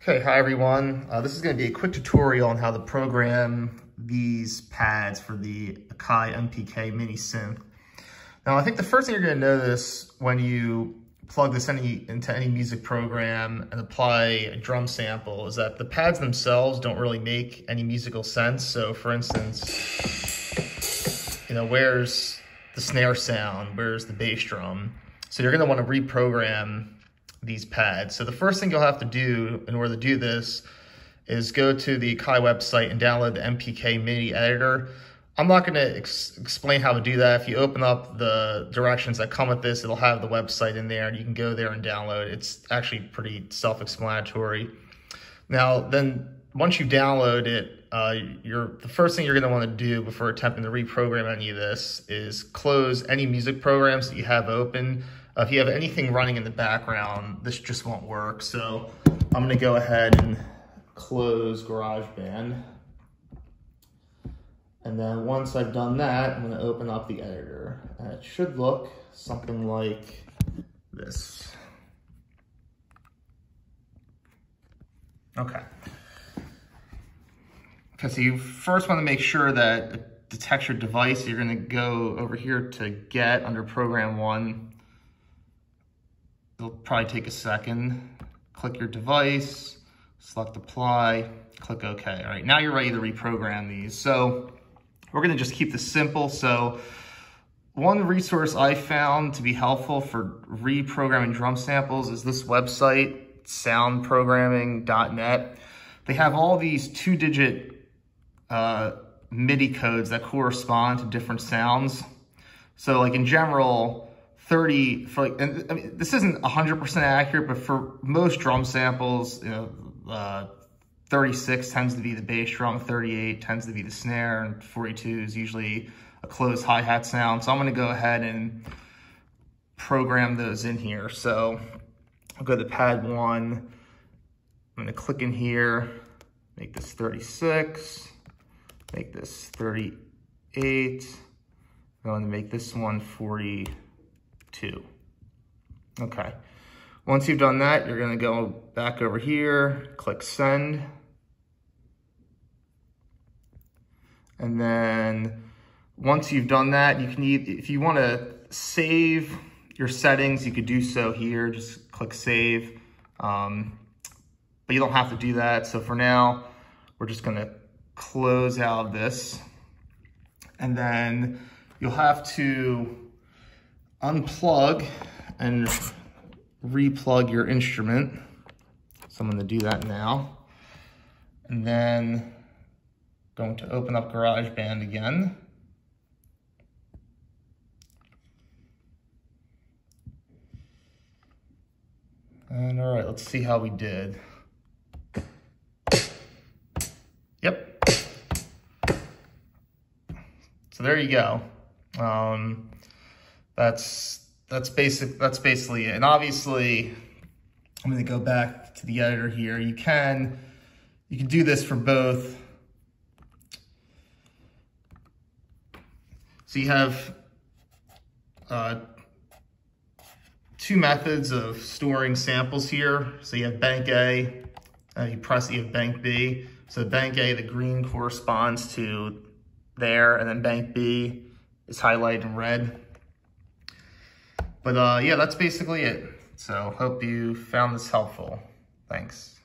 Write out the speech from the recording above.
Okay, hi everyone. Uh, this is going to be a quick tutorial on how to program these pads for the Akai MPK Mini Synth. Now, I think the first thing you're going to notice when you plug this any, into any music program and apply a drum sample is that the pads themselves don't really make any musical sense. So for instance, you know, where's the snare sound? Where's the bass drum? So you're going to want to reprogram these pads. So the first thing you'll have to do in order to do this is go to the Akai website and download the MPK MIDI editor. I'm not going to ex explain how to do that. If you open up the directions that come with this, it'll have the website in there and you can go there and download. It's actually pretty self-explanatory. Now, then once you download it, uh, you're, the first thing you're going to want to do before attempting to reprogram any of this is close any music programs that you have open. Uh, if you have anything running in the background, this just won't work. So I'm to go ahead and close GarageBand. And then once I've done that, I'm gonna open up the editor. And it should look something like this. Okay. Okay, so you first wanna make sure that the detect your device, you're gonna go over here to get under program one. It'll probably take a second. Click your device, select apply, click OK. All right, now you're ready to reprogram these. So we're gonna just keep this simple. So one resource I found to be helpful for reprogramming drum samples is this website, soundprogramming.net. They have all these two digit uh, MIDI codes that correspond to different sounds. So like in general, 30, for like, and I mean, this isn't 100% accurate, but for most drum samples, you know, uh, 36 tends to be the bass drum, 38 tends to be the snare, and 42 is usually a closed hi-hat sound. So I'm gonna go ahead and program those in here. So I'll go to pad one, I'm gonna click in here, make this 36, make this 38, I'm going to make this one 42. Okay. Once you've done that, you're gonna go back over here, click send, And then once you've done that, you can, if you wanna save your settings, you could do so here, just click save. Um, but you don't have to do that. So for now, we're just gonna close out of this. And then you'll have to unplug and replug your instrument. So I'm gonna do that now. And then Going to open up GarageBand again. And all right, let's see how we did. Yep. So there you go. Um, that's that's basic. That's basically it. And obviously, I'm going to go back to the editor here. You can you can do this for both So you have uh, two methods of storing samples here. So you have bank A, uh, you press, you have bank B. So bank A, the green corresponds to there, and then bank B is highlighted in red. But uh, yeah, that's basically it. So hope you found this helpful. Thanks.